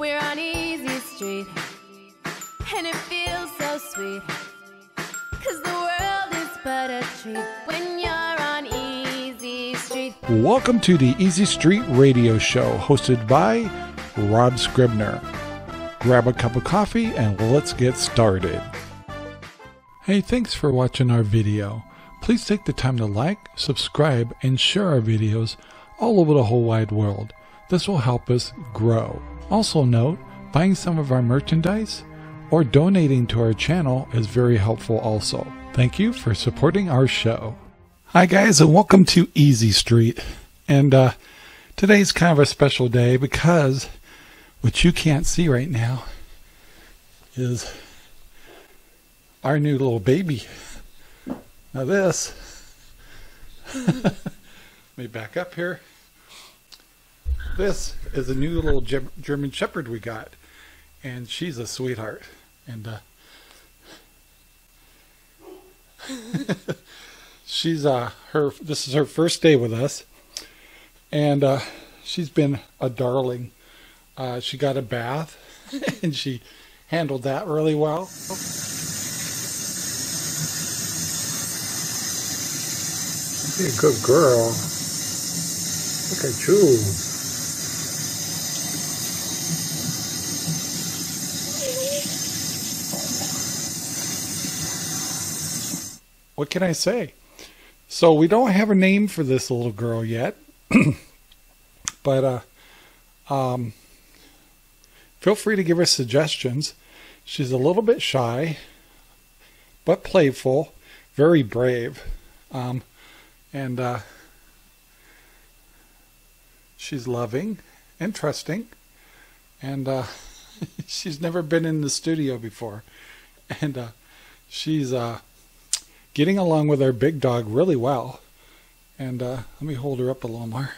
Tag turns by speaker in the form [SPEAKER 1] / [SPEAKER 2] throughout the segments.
[SPEAKER 1] We're on Easy Street, and it feels so sweet. Cause the world is but a treat when you're on Easy Street.
[SPEAKER 2] Welcome to the Easy Street Radio Show, hosted by Rob Scribner. Grab a cup of coffee and let's get started. Hey, thanks for watching our video. Please take the time to like, subscribe, and share our videos all over the whole wide world. This will help us grow. Also note, buying some of our merchandise or donating to our channel is very helpful also. Thank you for supporting our show. Hi guys and welcome to Easy Street. And uh, today's kind of a special day because what you can't see right now is our new little baby. Now this, let me back up here. This is a new little German Shepherd we got, and she's a sweetheart. And uh, she's uh her this is her first day with us, and uh, she's been a darling. Uh, she got a bath, and she handled that really well.
[SPEAKER 3] Be a good girl. Look at you.
[SPEAKER 2] What can I say? So we don't have a name for this little girl yet, but uh, um, feel free to give her suggestions. She's a little bit shy, but playful, very brave, um, and uh, she's loving and trusting, and uh, she's never been in the studio before, and uh, she's uh, getting along with our big dog really well. And uh, let me hold her up a little more.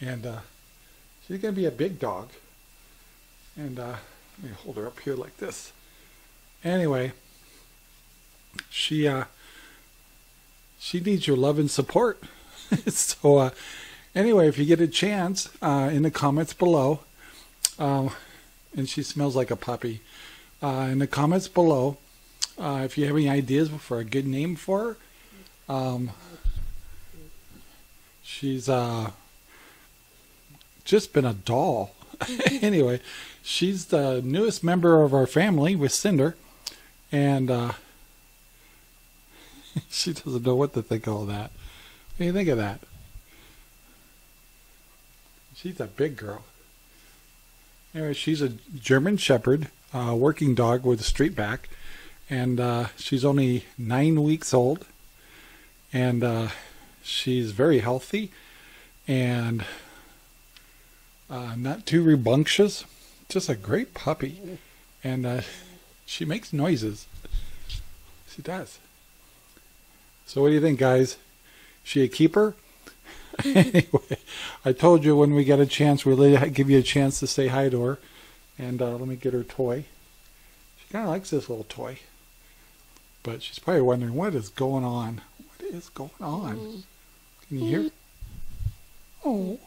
[SPEAKER 2] And uh, she's going to be a big dog. And uh, let me hold her up here like this. Anyway, she uh, she needs your love and support. so uh, anyway, if you get a chance, uh, in the comments below, um, and she smells like a puppy. In the comments below, uh, if you have any ideas for a good name for her, um, she's uh, just been a doll. anyway, she's the newest member of our family with Cinder, and uh, she doesn't know what to think of all that. What do you think of that? She's a big girl. Anyway, she's a German Shepherd, uh, working dog with a straight back and uh, she's only nine weeks old, and uh, she's very healthy and uh, not too rambunctious. Just a great puppy, and uh, she makes noises. She does. So, what do you think, guys? She a keeper? anyway, I told you when we get a chance, we'll give you a chance to say hi to her. And uh, let me get her toy. She kind of likes this little toy. But she's probably wondering what is going on. What is going on? Can you hear? Oh.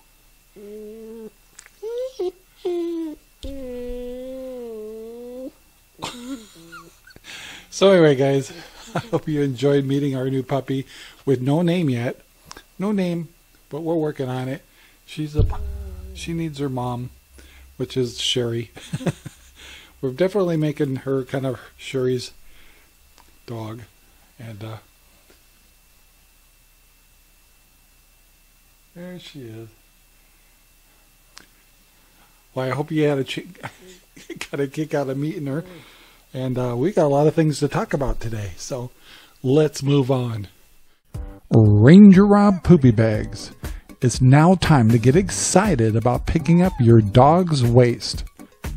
[SPEAKER 2] so anyway, guys, I hope you enjoyed meeting our new puppy with no name yet. No name, but we're working on it. She's a she needs her mom, which is Sherry. we're definitely making her kind of Sherry's dog, and uh, there she is. Well, I hope you had a got a kick out of meeting her, and uh, we got a lot of things to talk about today. So let's move on. Ranger Rob Poopy Bags. It's now time to get excited about picking up your dog's waste.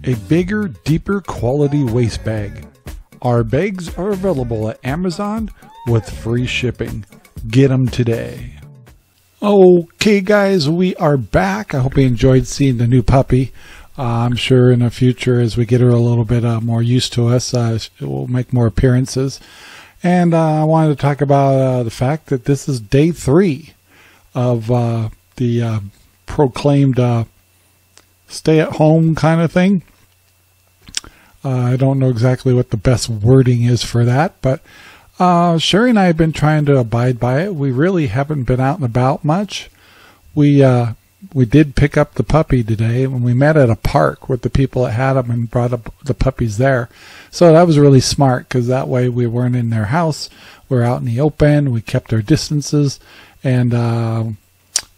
[SPEAKER 2] A bigger, deeper quality waste bag. Our bags are available at Amazon with free shipping. Get them today. Okay, guys, we are back. I hope you enjoyed seeing the new puppy. Uh, I'm sure in the future, as we get her a little bit uh, more used to us, uh, it will make more appearances. And uh, I wanted to talk about uh, the fact that this is day three of uh, the proclaimed stay at home kind of thing. Uh, I don't know exactly what the best wording is for that, but uh, Sherry and I have been trying to abide by it. We really haven't been out and about much. We uh, we did pick up the puppy today when we met at a park with the people that had them and brought up the puppies there. So that was really smart because that way we weren't in their house. We're out in the open. We kept our distances and, uh,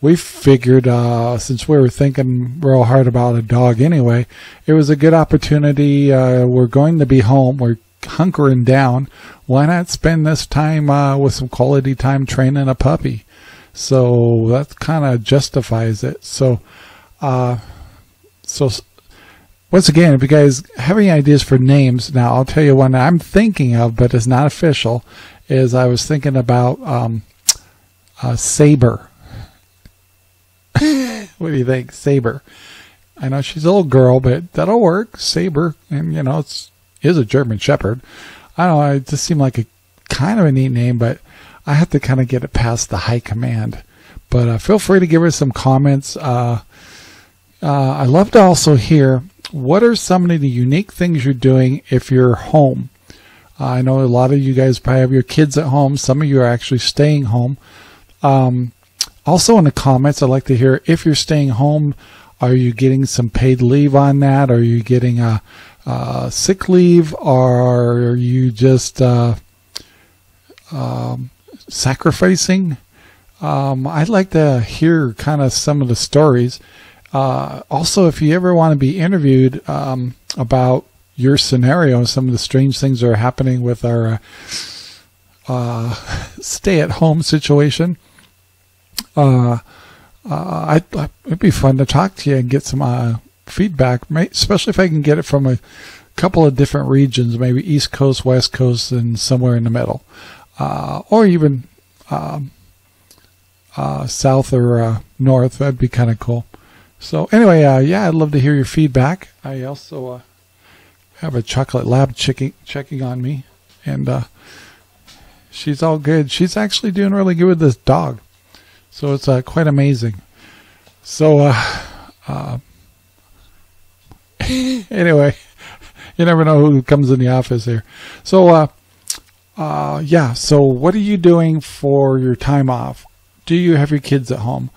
[SPEAKER 2] we figured, uh, since we were thinking real hard about a dog anyway, it was a good opportunity. Uh, we're going to be home. We're hunkering down. Why not spend this time, uh, with some quality time training a puppy? So that kind of justifies it. So, uh, so once again, if you guys have any ideas for names, now I'll tell you one I'm thinking of, but it's not official. Is I was thinking about um, uh, Saber. What do you think, Saber? I know she's a little girl, but that'll work. Saber, and you know, it's is a German Shepherd. I don't know. It just seemed like a kind of a neat name, but I have to kind of get it past the high command. But uh, feel free to give us some comments. Uh, uh, I love to also hear what are some of the unique things you're doing if you're home. I know a lot of you guys probably have your kids at home. Some of you are actually staying home. Um, also in the comments, I'd like to hear if you're staying home, are you getting some paid leave on that? Are you getting a, a sick leave, are you just uh, um, sacrificing. Um, I'd like to hear kind of some of the stories. Uh, also, if you ever want to be interviewed um, about your scenario, and some of the strange things that are happening with our uh, stay-at-home situation, uh, uh, I'd, it'd be fun to talk to you and get some uh, feedback, especially if I can get it from a couple of different regions, maybe East Coast, West Coast, and somewhere in the middle uh, or even um, uh, south or uh, north. That'd be kind of cool. So anyway, uh, yeah, I'd love to hear your feedback. I also uh, have a chocolate lab checking checking on me, and she's all good. She's actually doing really good with this dog, so it's quite amazing. So anyway, you never know who comes in the office here. So uh, yeah. So what are you doing for your time off? Do you have your kids at home?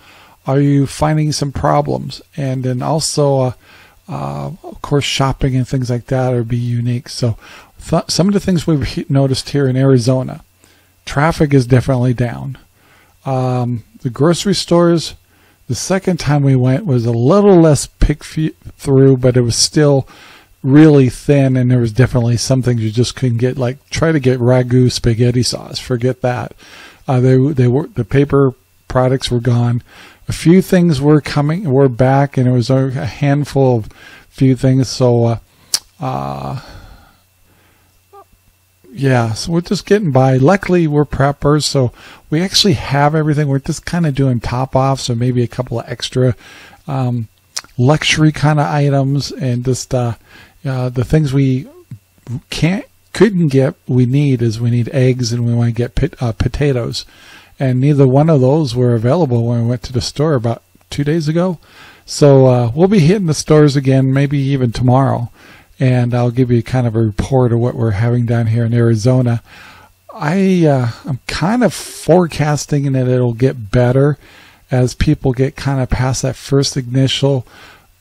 [SPEAKER 2] Are you finding some problems? And then also, uh, uh, of course, shopping and things like that are be unique. So th- some of the things we've noticed here in Arizona, traffic is definitely down. Um, the grocery stores, the second time we went was a little less pick through, but it was still really thin, and there was definitely some things you just couldn't get. Like try to get ragu spaghetti sauce. Forget that. Uh, they they were the paper products were gone. A few things were coming, were back, and it was a handful of few things. So, uh, uh, yeah, so we're just getting by. Luckily, we're preppers, so we actually have everything. We're just kind of doing top offs, or maybe a couple of extra um, luxury kind of items, and just uh, uh, the things we can't couldn't get we need is we need eggs and we want to get pit, uh, potatoes and neither one of those were available when we went to the store about two days ago so uh, we'll be hitting the stores again maybe even tomorrow and i'll give you kind of a report of what we're having down here in arizona i uh, i'm kind of forecasting that it'll get better as people get kind of past that first initial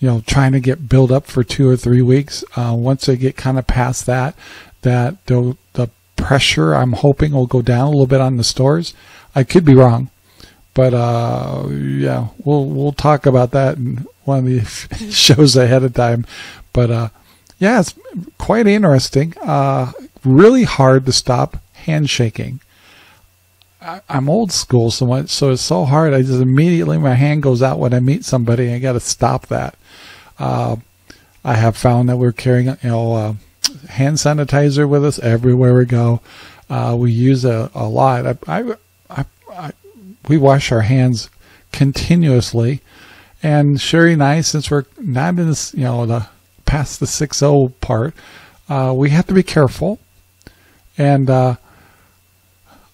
[SPEAKER 2] you know, trying to get built up for two or three weeks. Uh, once they get kind of past that, that the the pressure I'm hoping will go down a little bit on the stores. I could be wrong, but uh, yeah, we'll we'll talk about that in one of the shows ahead of time. But uh, yeah, it's quite interesting. Uh, really hard to stop handshaking. I, am old school so much, so it's so hard. I just immediately my hand goes out when I meet somebody. I got to stop that. Uh, I have found that we're carrying, you know, uh, hand sanitizer with us everywhere we go. Uh, we use a, a lot. I, I, I, I, we wash our hands continuously. And Sherry and I, since we're not in this, you know, the past the 6-0 part, uh, we have to be careful. And uh,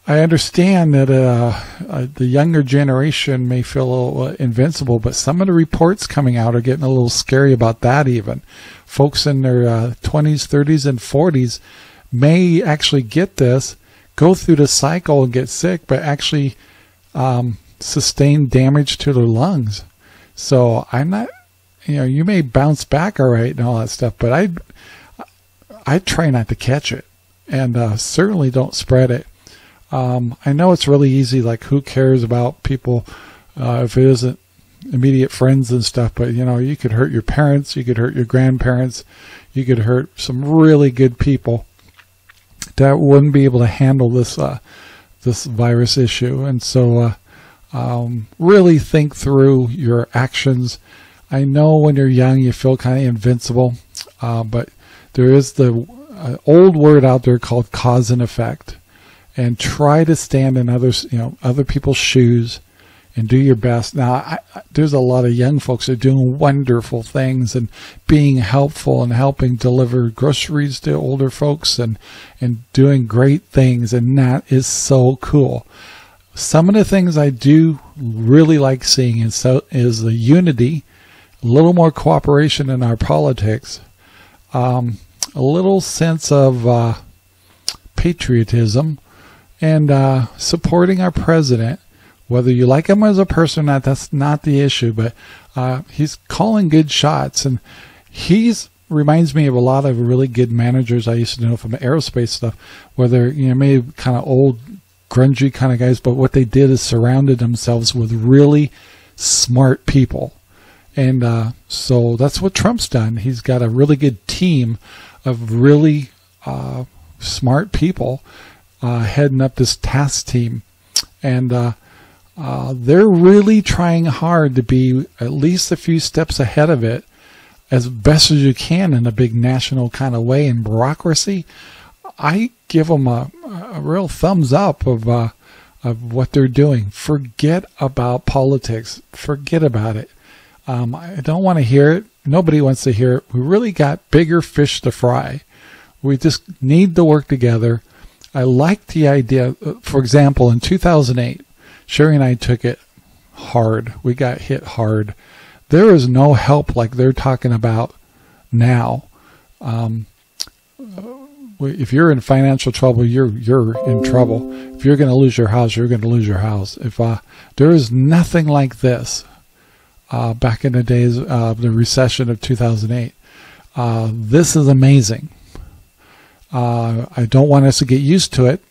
[SPEAKER 2] I understand that uh, uh, the younger generation may feel uh, invincible, but some of the reports coming out are getting a little scary about that. Even folks in their 20s, 30s, and 40s may actually get this, go through the cycle and get sick, but actually um, sustain damage to their lungs. So I'm not, you know, you may bounce back all right and all that stuff, but I, I try not to catch it, and uh, certainly don't spread it. Um, I know it's really easy. Like, who cares about people uh, if it isn't immediate friends and stuff? But you know, you could hurt your parents, you could hurt your grandparents, you could hurt some really good people that wouldn't be able to handle this uh, this virus issue. And so, uh, um, really think through your actions. I know when you're young, you feel kind of invincible, uh, but there is the uh, old word out there called cause and effect and try to stand in others, you know, other people's shoes and do your best. Now, I, there's a lot of young folks that are doing wonderful things and being helpful and helping deliver groceries to older folks and, and doing great things. And that is so cool. Some of the things I do really like seeing is, so, is the unity, a little more cooperation in our politics, um, a little sense of uh, patriotism, and uh, supporting our president. Whether you like him as a person or not, that's not the issue. But uh, he's calling good shots, and he's reminds me of a lot of really good managers I used to know from aerospace stuff. Whether you know maybe kind of old, grungy kind of guys, but what they did is surrounded themselves with really smart people. And uh, so that's what Trump's done. He's got a really good team of really uh, smart people uh, heading up this task team. And uh, uh, they're really trying hard to be at least a few steps ahead of it as best as you can in a big national kind of way in bureaucracy. I give them a, a real thumbs up of uh, of what they're doing. Forget about politics. Forget about it. Um, I don't want to hear it. Nobody wants to hear it. We really got bigger fish to fry. We just need to work together. I like the idea. Uh, for example, in 2008, Sherry and I took it hard. We got hit hard. There is no help like they're talking about now. Um, if you're in financial trouble, you're you're in trouble. If you're going to lose your house, you're going to lose your house. If uh, there is nothing like this uh, back in the days of the recession of 2008, uh, this is amazing. Uh, I don't want us to get used to it,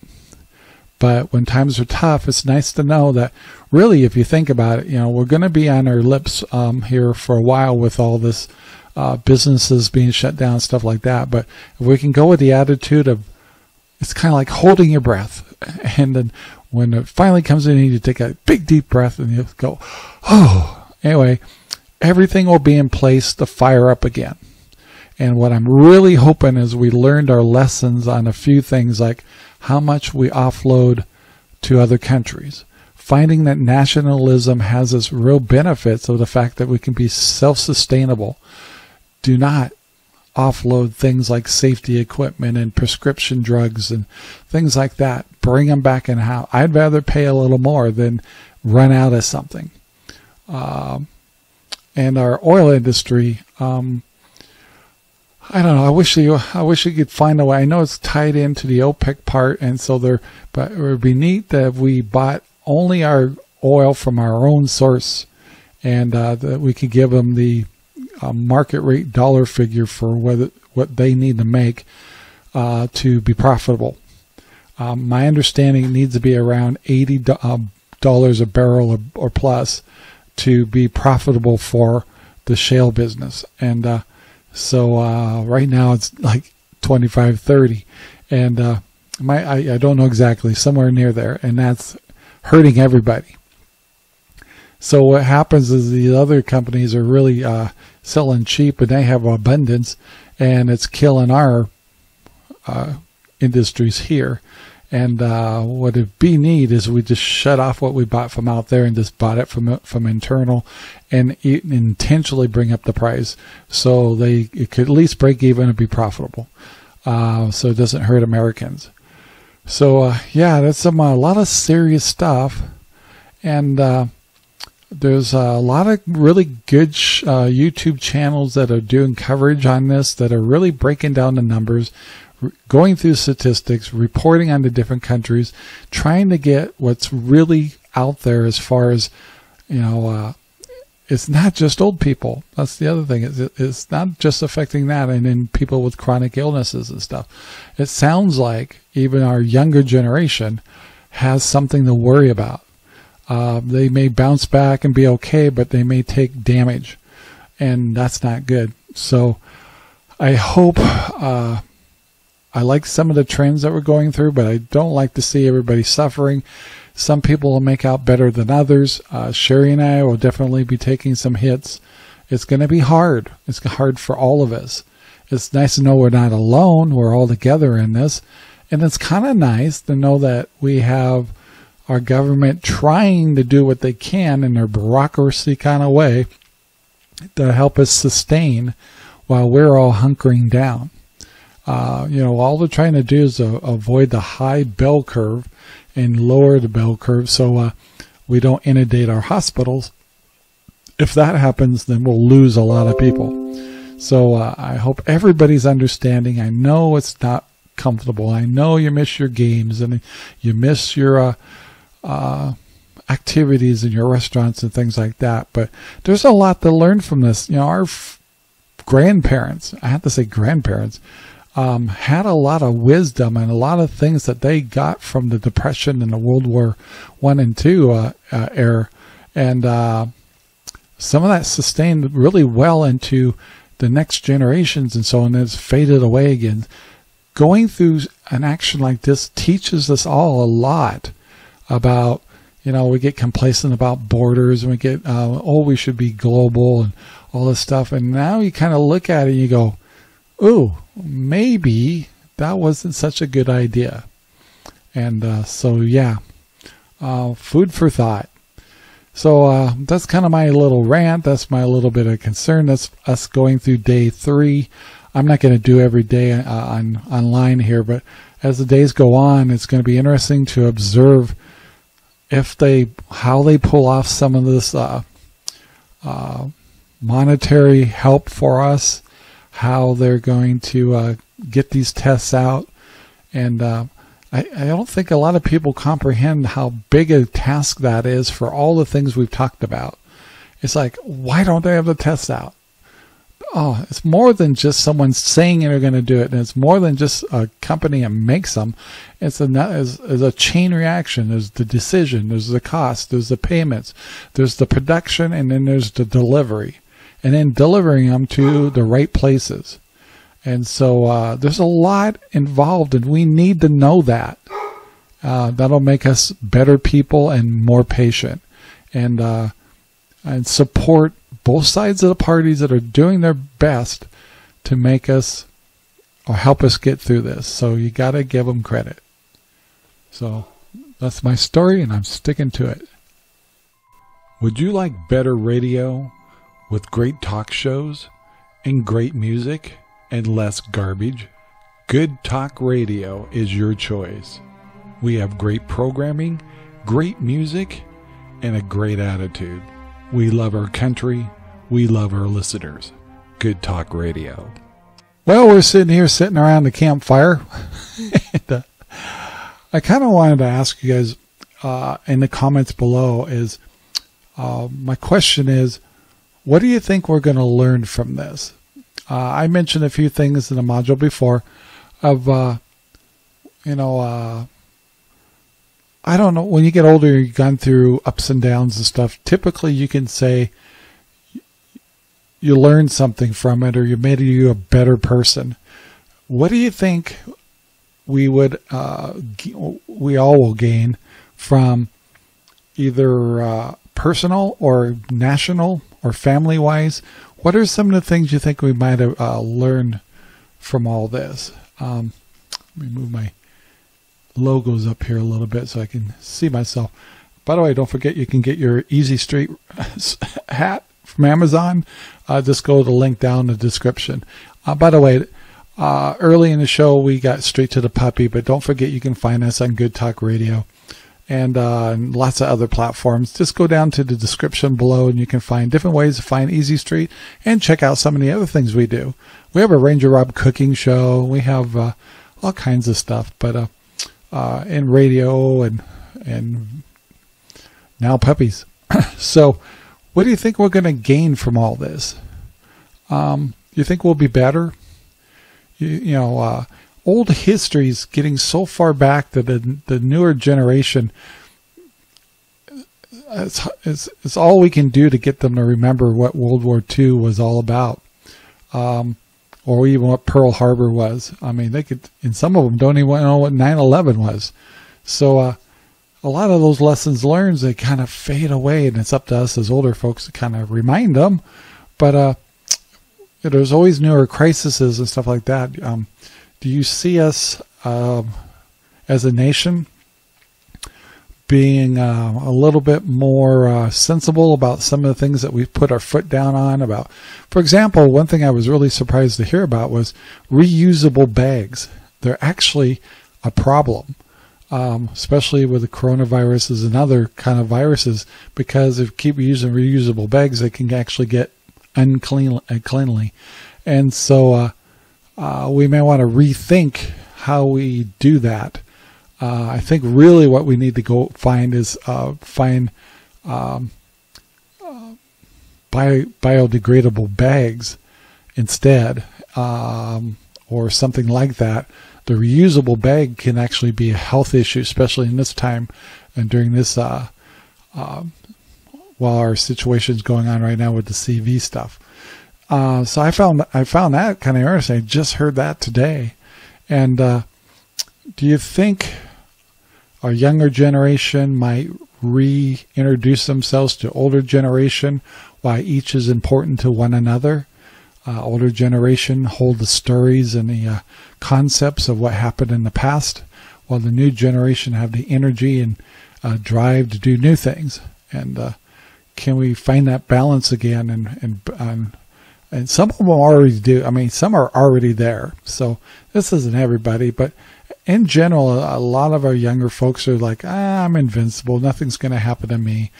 [SPEAKER 2] but when times are tough, it's nice to know that really, if you think about it, you know, we're going to be on our lips um, here for a while with all this uh, businesses being shut down, stuff like that. But if we can go with the attitude of, it's kind of like holding your breath, and then when it finally comes in, you take a big deep breath and you go, oh. Anyway, everything will be in place to fire up again. And what I'm really hoping is we learned our lessons on a few things like how much we offload to other countries. Finding that nationalism has its real benefits of the fact that we can be self-sustainable. Do not offload things like safety equipment and prescription drugs and things like that. Bring them back in house. I'd rather pay a little more than run out of something. Um, and our oil industry, um, I don't know. I wish you. I wish you could find a way. I know it's tied into the OPEC part, and so there. But it would be neat that we bought only our oil from our own source, and uh, that we could give them the uh, market rate dollar figure for what what they need to make uh, to be profitable. Um, my understanding needs to be around eighty um, dollars a barrel or, or, plus to be profitable for the shale business, and uh, so uh, right now it's like 25, 30, and uh, my I, I don't know exactly somewhere near there, and that's hurting everybody. So what happens is the other companies are really uh, selling cheap, and they have abundance, and it's killing our uh, industries here. And uh, what it be neat is we just shut off what we bought from out there and just bought it from from internal, and intentionally bring up the price so they it could at least break even and be profitable, uh, so it doesn't hurt Americans. So uh, yeah, that's some a lot of serious stuff, and uh, there's a lot of really good uh, YouTube channels that are doing coverage on this that are really breaking down the numbers, going through statistics, reporting on the different countries, trying to get what's really out there as far as you know. Uh, it's not just old people. That's the other thing. It's, it's not just affecting that and then people with chronic illnesses and stuff. It sounds like even our younger generation has something to worry about. Uh, they may bounce back and be okay, but they may take damage, and that's not good. So I hope uh, I like some of the trends that we're going through, but I don't like to see everybody suffering. Some people will make out better than others. Uh, Sherry and I will definitely be taking some hits. It's going to be hard. It's hard for all of us. It's nice to know we're not alone. We're all together in this. And it's kind of nice to know that we have our government trying to do what they can in their bureaucracy kind of way to help us sustain while we're all hunkering down. Uh, you know, all they're trying to do is uh, avoid the high bell curve and lower the bell curve so uh, we don't inundate our hospitals. If that happens, then we'll lose a lot of people. So uh, I hope everybody's understanding. I know it's not comfortable. I know you miss your games and you miss your uh, uh, activities in your restaurants and things like that. But there's a lot to learn from this. You know, our grandparents, I have to say grandparents, um, had a lot of wisdom and a lot of things that they got from the Depression and the World War One and Two uh, uh, era, and uh, some of that sustained really well into the next generations and so on. It's faded away again. Going through an action like this teaches us all a lot about you know we get complacent about borders and we get uh, oh we should be global and all this stuff and now you kind of look at it and you go ooh maybe that wasn't such a good idea. And uh, so yeah. Uh, food for thought. So uh, that's kind of my little rant. That's my little bit of concern. That's us going through day three. I'm not going to do every day uh, on online here but as the days go on it's going to be interesting to observe if they how they pull off some of this uh, uh, monetary help for us, how they're going to uh, get these tests out, and uh, I, I don't think a lot of people comprehend how big a task that is for all the things we've talked about. It's like, why don't they have the tests out? oh, it's more than just someone saying they're going to do it, and it's more than just a company that makes them. It's a it's, it's a chain reaction. There's the decision, there's the cost, there's the payments, there's the production, and then there's the delivery, and then delivering them to the right places. And so uh, there's a lot involved, and we need to know that. Uh, that'll make us better people and more patient, and uh, and support both sides of the parties that are doing their best to make us or help us get through this. So you got to give them credit. So that's my story, and I'm sticking to it. Would you like better radio with great talk shows and great music and less garbage? Good Talk Radio is your choice. We have great programming, great music, and a great attitude. We love our country. We love our listeners. Good Talk Radio. Well, we're sitting here sitting around the campfire. and, uh, I kind of wanted to ask you guys uh, in the comments below is uh, my question is, what do you think we're going to learn from this? Uh, I mentioned a few things in the module before of, uh, you know, uh, I don't know, when you get older, you've gone through ups and downs and stuff. Typically, you can say you learned something from it or you made you a better person. What do you think we would, uh, we all will gain from either uh, personal or national or family wise? What are some of the things you think we might have uh, learned from all this? Um, let me move my logos up here a little bit so I can see myself. By the way, don't forget you can get your Easy Street hat from Amazon. Uh, just go to the link down in the description. Uh, by the way, Uh, early in the show, we got straight to the puppy, but don't forget you can find us on Good Talk Radio and, uh, lots of other platforms. Just go down to the description below and you can find different ways to find Easy Street and check out some of the other things we do. We have a Ranger Rob cooking show. We have uh, all kinds of stuff, but uh, uh, in radio and and now puppies. so, what do you think we're going to gain from all this? Um, you think we'll be better? You, you know, uh, old history's getting so far back that the the newer generation. It's, it's, it's all we can do to get them to remember what World War II was all about. Um, or even what Pearl Harbor was. I mean, they could, and some of them don't even know what 9/11 was. So, uh, a lot of those lessons learned they kind of fade away, and it's up to us as older folks to kind of remind them. But uh, there's always newer crises and stuff like that. Um, do you see us um, as a nation being uh, a little bit more uh, sensible about some of the things that we've put our foot down on about. For example, one thing I was really surprised to hear about was reusable bags. They're actually a problem, um, especially with the coronaviruses and other kind of viruses, because if you keep using reusable bags, they can actually get unclean, uncleanly. And so uh, uh, we may want to rethink how we do that. Uh, I think really what we need to go find is uh, find um, uh, bio, biodegradable bags instead, um, or something like that. The reusable bag can actually be a health issue, especially in this time and during this uh, um, while our situation is going on right now with the CV stuff. Uh, so I found I found that kind of interesting. I just heard that today, and uh, do you think? our younger generation might reintroduce themselves to older generation why each is important to one another uh, older generation hold the stories and the uh, concepts of what happened in the past while the new generation have the energy and uh, drive to do new things and uh, can we find that balance again and and um, and some of them already do i mean some are already there so this isn't everybody but in general, a lot of our younger folks are like, ah, I'm invincible. Nothing's going to happen to me.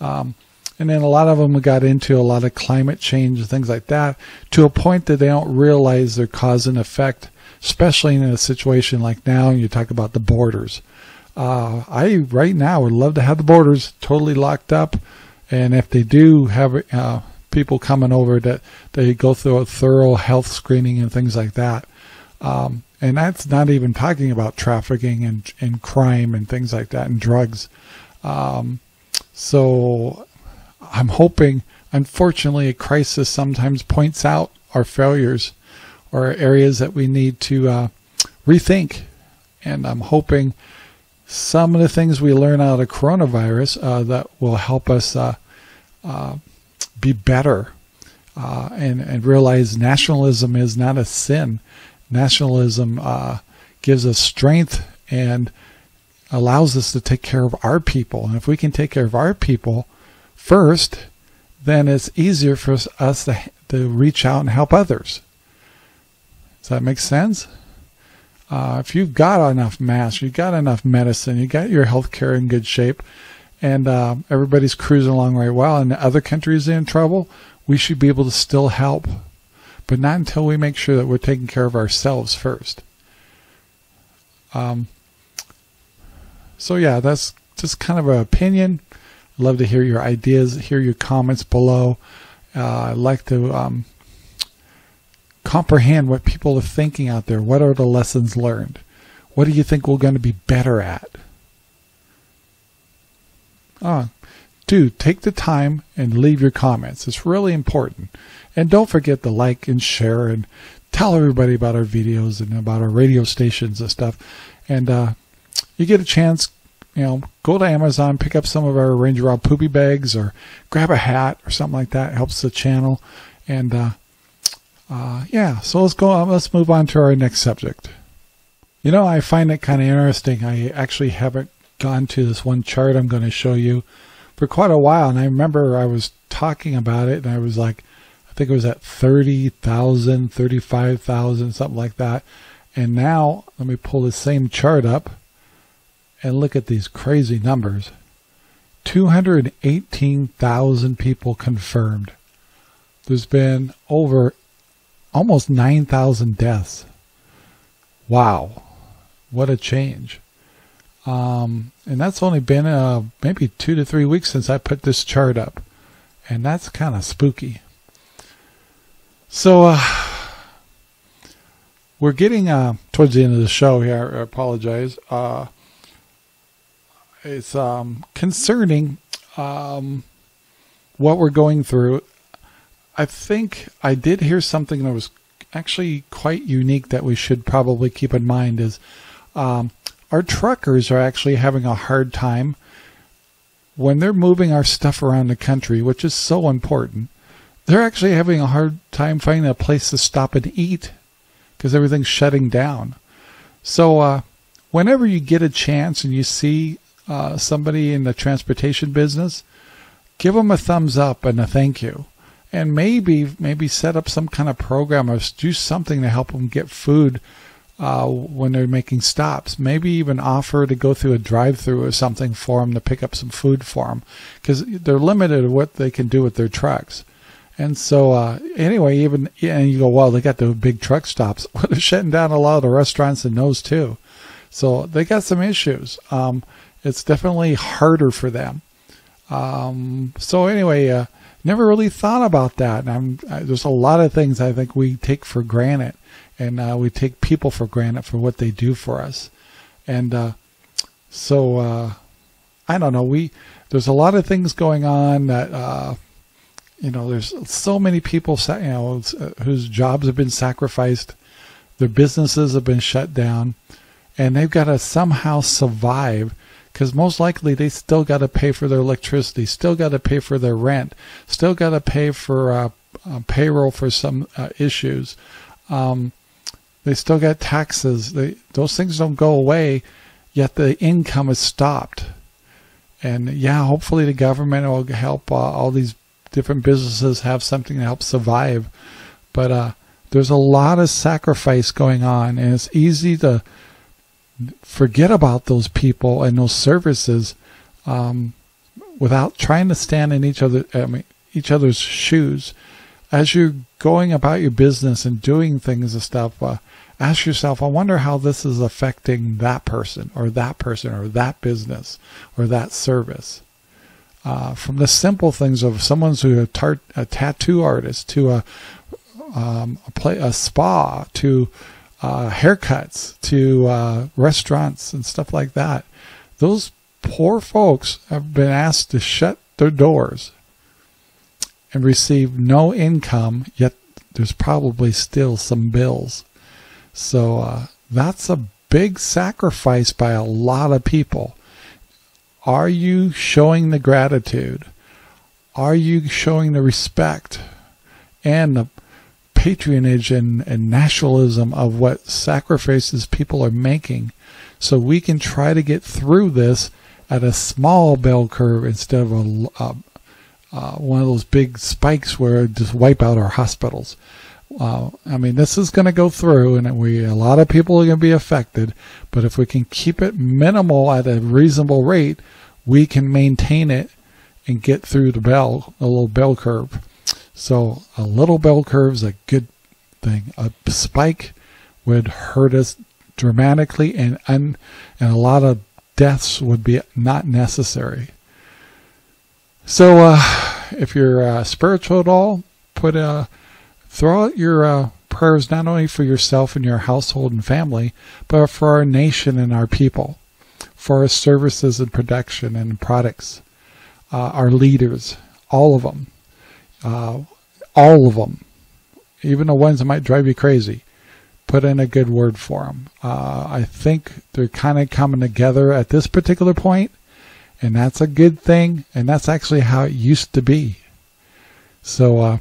[SPEAKER 2] Um, and then a lot of them got into a lot of climate change and things like that to a point that they don't realize their cause and effect, especially in a situation like now. And you talk about the borders. Uh, I right now would love to have the borders totally locked up, and if they do have uh, people coming over, that they go through a thorough health screening and things like that. Um, and that's not even talking about trafficking and, and crime and things like that and drugs. Um, so I'm hoping, unfortunately, a crisis sometimes points out our failures or areas that we need to uh, rethink. And I'm hoping some of the things we learn out of coronavirus uh, that will help us uh, uh be better uh, and, and realize nationalism is not a sin nationalism uh, gives us strength and allows us to take care of our people. And if we can take care of our people first, then it's easier for us to, to reach out and help others. Does that make sense? Uh, if you've got enough masks, you've got enough medicine, you got your health care in good shape, and uh, everybody's cruising along right well, and the other countries in trouble, we should be able to still help but not until we make sure that we're taking care of ourselves first. Um, so yeah, that's just kind of an opinion. Love to hear your ideas, hear your comments below. Uh, I'd like to um, comprehend what people are thinking out there. What are the lessons learned? What do you think we're going to be better at? Oh, do take the time and leave your comments. It's really important. And don't forget to like and share and tell everybody about our videos and about our radio stations and stuff. And uh, you get a chance, you know, go to Amazon, pick up some of our Ranger Rob poopy bags or grab a hat or something like that. It helps the channel. And uh, uh, yeah, so let's go. On, let's move on to our next subject. You know, I find it kind of interesting. I actually haven't gone to this one chart I'm going to show you for quite a while. And I remember I was talking about it and I was like, I think it was at 30,000, 35,000, something like that. And now, let me pull the same chart up and look at these crazy numbers. 218,000 people confirmed. There's been over almost 9,000 deaths. Wow. What a change. Um, and that's only been uh, maybe two to three weeks since I put this chart up. And that's kind of spooky. So, uh, we're getting uh, towards the end of the show here. I apologize. Uh, it's um, concerning um, what we're going through. I think I did hear something that was actually quite unique that we should probably keep in mind is um, our truckers are actually having a hard time when they're moving our stuff around the country, which is so important. They're actually having a hard time finding a place to stop and eat because everything's shutting down. So, uh, whenever you get a chance and you see uh, somebody in the transportation business, give them a thumbs up and a thank you. And maybe, maybe set up some kind of program or do something to help them get food uh, when they're making stops. Maybe even offer to go through a drive-through or something for them to pick up some food for them because they're limited to what they can do with their trucks. And so, uh, anyway, even and you go, well, they got the big truck stops. Well, they're shutting down a lot of the restaurants and those too. So they got some issues. Um, it's definitely harder for them. Um, so anyway, uh, never really thought about that. And I'm, I, there's a lot of things I think we take for granted, and uh, we take people for granted for what they do for us. And uh, so uh, I don't know. We there's a lot of things going on that uh, you know. There's so many people, you know, uh, whose jobs have been sacrificed, their businesses have been shut down, and they've got to somehow survive because most likely they still got to pay for their electricity, still got to pay for their rent, still got to pay for uh, payroll for some issues. Um, they still get taxes. They, those things don't go away, yet the income is stopped. And yeah, hopefully the government will help uh, all these different businesses have something to help survive. But uh, there's a lot of sacrifice going on, and it's easy to forget about those people and those services um, without trying to stand in each other I mean, each other's shoes as you're going about your business and doing things and stuff uh, ask yourself i wonder how this is affecting that person or that person or that business or that service uh, from the simple things of someone's who a, tar- a tattoo artist to a um, a, play, a spa to uh, haircuts to uh, restaurants and stuff like that. Those poor folks have been asked to shut their doors and receive no income, yet there's probably still some bills. So uh, that's a big sacrifice by a lot of people. Are you showing the gratitude? Are you showing the respect and the patronage and, and nationalism of what sacrifices people are making so we can try to get through this at a small bell curve instead of a, uh, uh, one of those big spikes where it just wipe out our hospitals. Uh, I mean, this is going to go through, and we a lot of people are going to be affected. But if we can keep it minimal at a reasonable rate, we can maintain it and get through the bell, a little bell curve. So a little bell curve is a good thing. A spike would hurt us dramatically, and and, and a lot of deaths would be not necessary. So uh, if you're uh, spiritual at all, put a uh, throw out your uh, prayers not only for yourself and your household and family, but for our nation and our people, for our services and production and products, uh, our leaders, all of them uh, all of them, even the ones that might drive you crazy, put in a good word for them. Uh, I think they're kind of coming together at this particular point, and that's a good thing, and that's actually how it used to be. So, uh,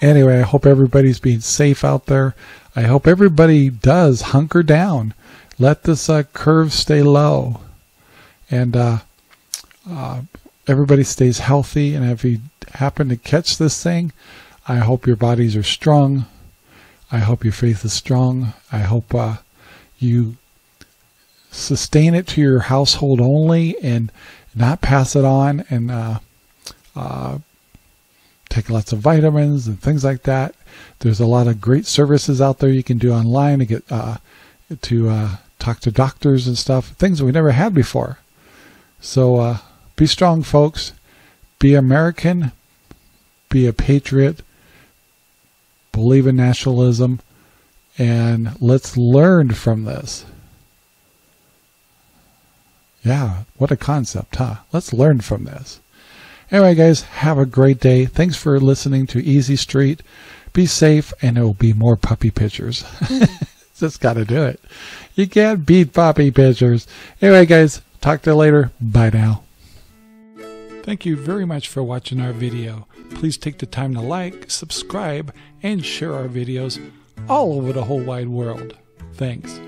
[SPEAKER 2] anyway, I hope everybody's being safe out there. I hope everybody does hunker down. Let this uh, curve stay low. And uh, uh, everybody stays healthy. And if you happen to catch this thing, I hope your bodies are strong. I hope your faith is strong. I hope uh, you sustain it to your household only and not pass it on and uh, uh, take lots of vitamins and things like that. There's a lot of great services out there you can do online to get uh, to uh, talk to doctors and stuff, things we never had before. So uh, be strong, folks. Be American. Be a patriot. Believe in nationalism. And let's learn from this. Yeah, what a concept, huh? Let's learn from this. Anyway, guys, have a great day. Thanks for listening to Easy Street. Be safe, and there will be more puppy pictures. Just got to do it. You can't beat puppy pictures. Anyway, guys, talk to you later. Bye now. Thank you very much for watching our video. Please take the time to like, subscribe, and share our videos all over the whole wide world. Thanks.